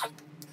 Come